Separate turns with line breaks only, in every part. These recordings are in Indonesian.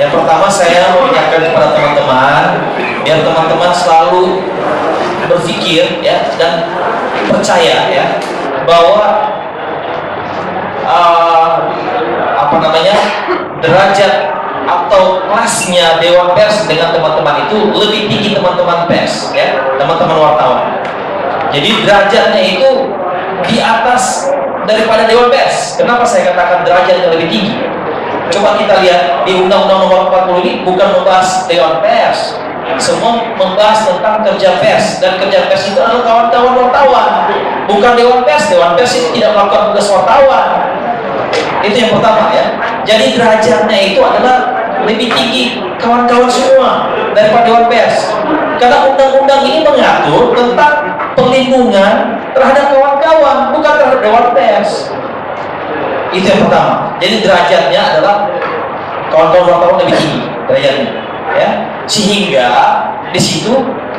Yang pertama saya mau mengingatkan kepada teman-teman biar teman-teman selalu berpikir ya dan percaya ya bahwa uh, apa namanya derajat atau kelasnya Dewan Pers dengan teman-teman itu lebih tinggi teman-teman pers ya teman-teman wartawan. Jadi derajatnya itu di atas daripada Dewan Pers. Kenapa saya katakan derajatnya lebih tinggi coba kita lihat di Undang-Undang Nomor 40 ini bukan membahas Dewan Pers semua membahas tentang kerja pers dan kerja pers itu adalah kawan-kawan wartawan bukan Dewan Pers Dewan Pers itu tidak melakukan tugas wartawan itu yang pertama ya jadi derajatnya itu adalah lebih tinggi kawan-kawan semua daripada Dewan Pers. Karena undang-undang ini mengatur tentang perlindungan terhadap kawan-kawan, bukan terhadap Dewan Pers. Itu yang pertama. Jadi derajatnya adalah kawan-kawan lebih tinggi derajatnya, ya. Sehingga di situ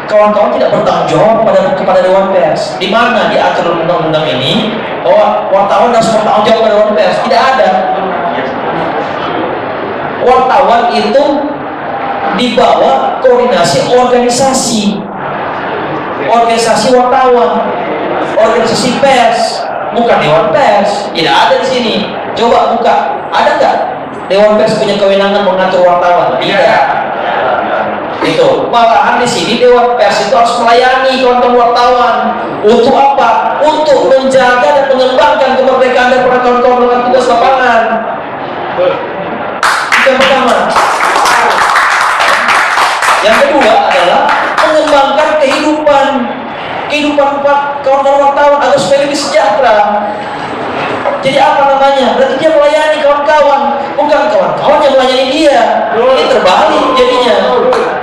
kawan-kawan tidak bertanggung jawab kepada kepada Dewan Pers. Di mana diatur undang-undang ini bahwa wartawan harus bertanggung jawab kepada Dewan Pers? Tidak ada. Wartawan itu di bawah koordinasi organisasi. Organisasi wartawan. Organisasi pers. Bukan dewan pers. Tidak ada di sini. Coba buka. Ada nggak dewan pers punya kewenangan mengatur wartawan. Tidak itu. Malahan di sini dewan pers itu harus melayani kawan-kawan wartawan. Untuk apa? Untuk menjaga dan mengembangkan kemerdekaan dan kawan-kawan dengan tugas lapangan. Yang pertama. Yang kedua adalah mengembangkan kehidupan. Kehidupan kawan-kawan wartawan agar supaya lebih sejahtera. Jadi apa namanya? Berarti dia melayani kawan-kawan, kawan-kawan dia. Ini terbalik jadinya.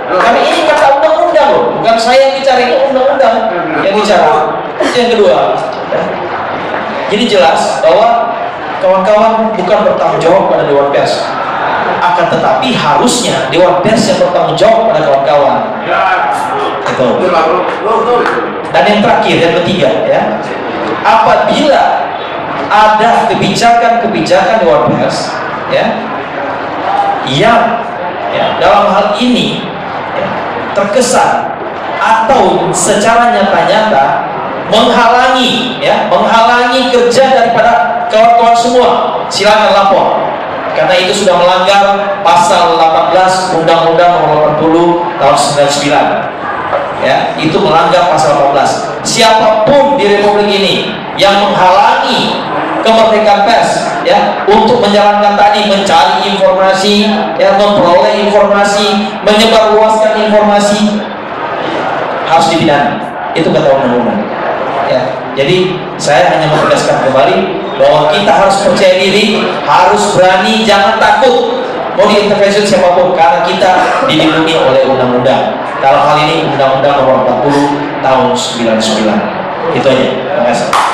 Kami ini kata undang-undang loh, bukan saya yang bicara itu undang-undang yang bicara. Itu yang kedua. Jadi jelas bahwa kawan-kawan bukan bertanggung jawab pada Dewan Pers. Akan tetapi harusnya Dewan Pers yang bertanggung jawab pada kawan-kawan. Itu. Dan yang terakhir yang ketiga ya. Apabila ada kebijakan-kebijakan Dewan Pers ya yang ya, dalam hal ini ya, terkesan atau secara nyata-nyata menghalangi ya menghalangi kerja daripada kawan-kawan semua. Silakan lapor. Karena itu sudah melanggar pasal 18 Undang-Undang Nomor 80 tahun 99 ya itu melanggar pasal 18 siapa pun di Republik ini yang menghalangi kemerdekaan pers ya untuk menjalankan tadi mencari informasi ya memperoleh informasi menyebarluaskan informasi harus dipidana itu kata undang-undang ya jadi saya hanya menegaskan kembali bahwa kita harus percaya diri, harus berani, jangan takut mau diintervensi siapa pun karena kita dilindungi oleh undang-undang. Dalam hal ini undang-undang nomor 40 tahun 99. Itu aja. Terima kasih.